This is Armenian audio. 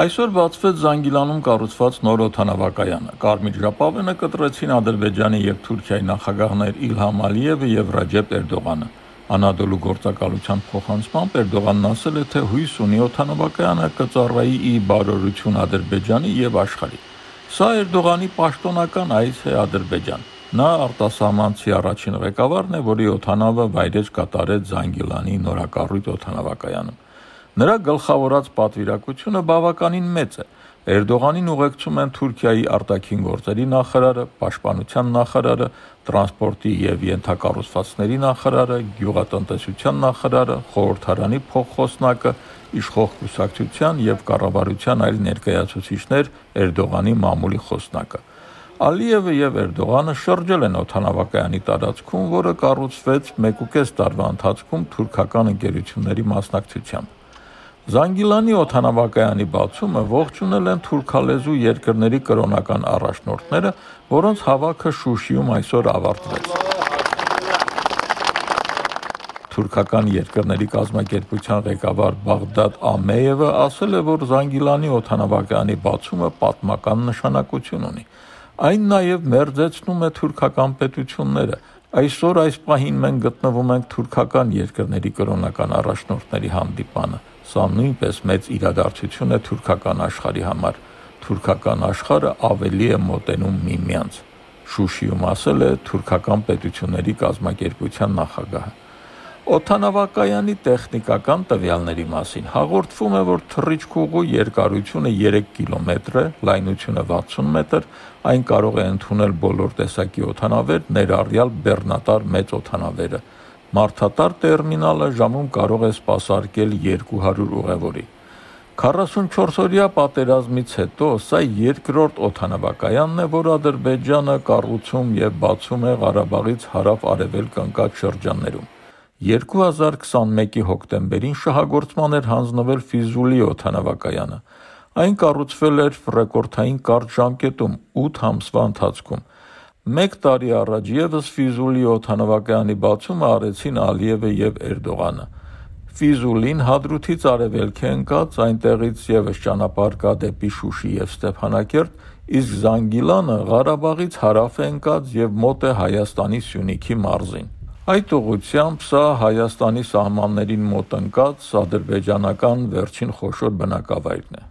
Այսօր բացվեց Զանգիլանում կառուցված նոր օդանավակայանը։ Կարմիր ժապավենը կտրեցին Ադրբեջանի եւ Թուրքիայի նախագահներ Իլհամ Ալիևը եւ Ռաջեփ Էրդողանը։ Անադոլու գործակալության փոխանցմամբ Էրդողանն ասել է, թե հույս ունի օդանավակայանը կծառայի ի բարօրություն Ադրբեջանի եւ աշխարհի։ Սա Էրդողանի պաշտոնական այց է Ադրբեջան։ Նա արտասահմանցի առաջին ղեկավարն է, որի օթանավը վայրեջ կատարեց Զանգիլանի նորակառույց օթանավակայանում։ Նրա գլխավորած պատվիրակությունը բավականին մեծ է։ Էրդողանին ուղեկցում են Թուրքիայի արտաքին գործերի նախարարը, պաշտպանության նախարարը, տրանսպորտի եւ ենթակառուցվածքների նախարարը, գյուղատնտեսության նախարարը, խորհրդարանի փոխխոսնակը, իշխող կուսակցության եւ կառավարության այլ ներկայացուցիչներ Էրդողանի մամուլի խոսնակը։ Ալիևը եւ Էրդողանը շրջել են օթանավակայանի տարածքում, որը կառուցվեց 1.5 տարվա ընթացքում թուրքական ընկերությունների մասնակցությամբ։ Զանգիլանի օթանավակայանի բացումը ողջունել են թուրքալեզու երկրների կրոնական առաջնորդները, որոնց հավաքը Շուշիում այսօր ավարտվեց։ Թուրքական երկրների կազմակերպության ղեկավար Բաղդադ Ամեևը ասել է, որ Զանգիլանի օթանավակայանի բացումը պատմական նշանակություն ունի։ Այն նաև մերձեցնում է թուրքական պետությունները, Այսօր այս պահին մենք գտնվում ենք թուրքական երկրների կրոնական առաջնորդների հանդիպանը։ Սա նույնպես մեծ իրադարձություն է թուրքական աշխարհի համար։ Թուրքական աշխարհը ավելի է մոտենում միմյանց։ Շուշիում ասել է թուրքական պետությունների կազմակերպության նախագահը։ Օթանավակայանի տեխնիկական տվյալների մասին. Հաղորդվում է, որ թռիչքուղու երկարությունը 3 կիլոմետր է, լայնությունը 60 մետր, այն կարող է ընդունել բոլոր տեսակի օթանավեր, ներառյալ բեռնատար մեծ օթանավերը։ Մարդատար տերմինալը ժամում կարող է սպասարկել 200 ուղևորի։ 44-օրյա պատերազմից հետո սա երկրորդ օթանավակայանն է, որ Ադրբեջանը կառուցում եւ բացում է Ղարաբաղից հարավ-արևելք ընկած շրջաններում։ 2021-ի հոկտեմբերին շահագործման էր հանձնվել Ֆիզուլի օթանավակայանը։ Այն կառուցվել էր ռեկորդային կարճ ժամկետում 8 ամսվա ընթացքում։ Մեկ տարի առաջ եւս Ֆիզուլի օդանավակայանի բացումը արեցին Ալիևը եւ Էրդողանը։ Ֆիզուլին Հադրութից արևելք է ընկած, այնտեղից եւս ճանապարհ կա դեպի Շուշի եւ Ստեփանակերտ, իսկ Զանգիլանը Ղարաբաղից հարավ է ընկած եւ մոտ է Հայաստանի Սյունիքի մարզին։ Այդ ուղությամբ սա Հայաստանի սահմաններին մոտ ընկած ադրբեջանական վերջին խոշոր բնակավայրն է։